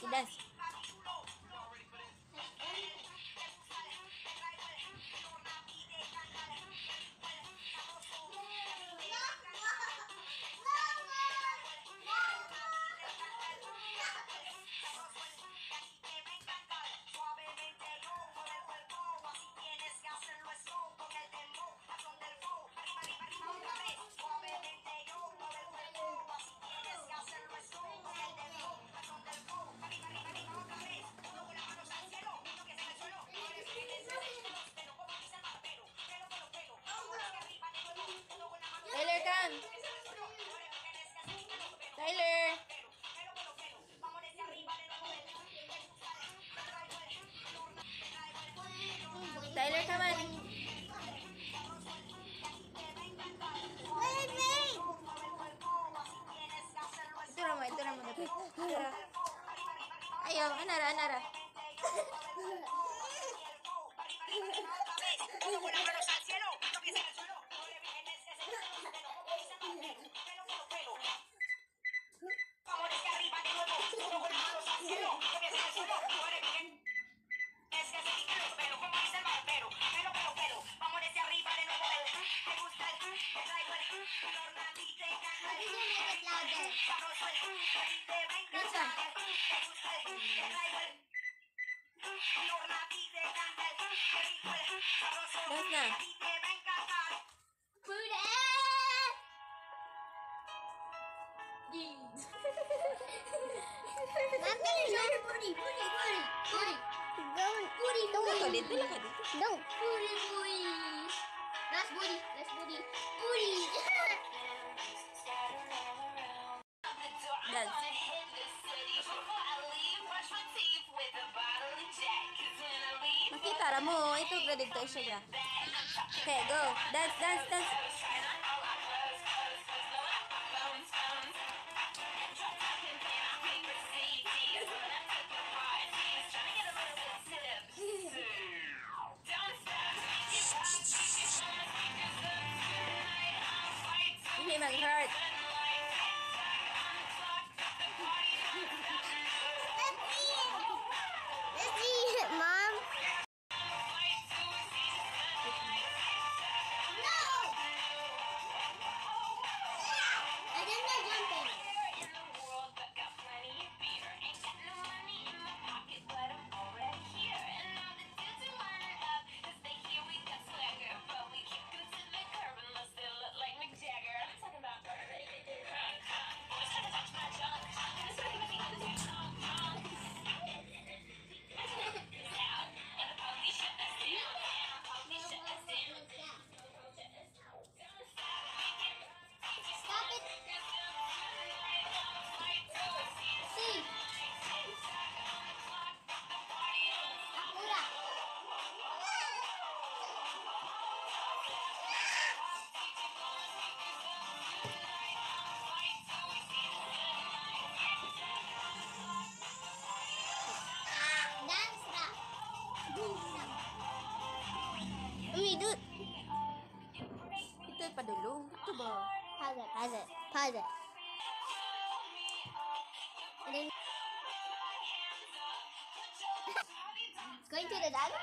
Si Das. Dígalos al cielo, no piensen en suelo. That's not. Don't, don't, it don't, don't, don't, it don't, mo. Ito, gradig tayo siya. Okay, go. Dance, dance, dance. ball. Pause it, pause it, pause it. And then it's going to the dagger?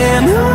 the highways,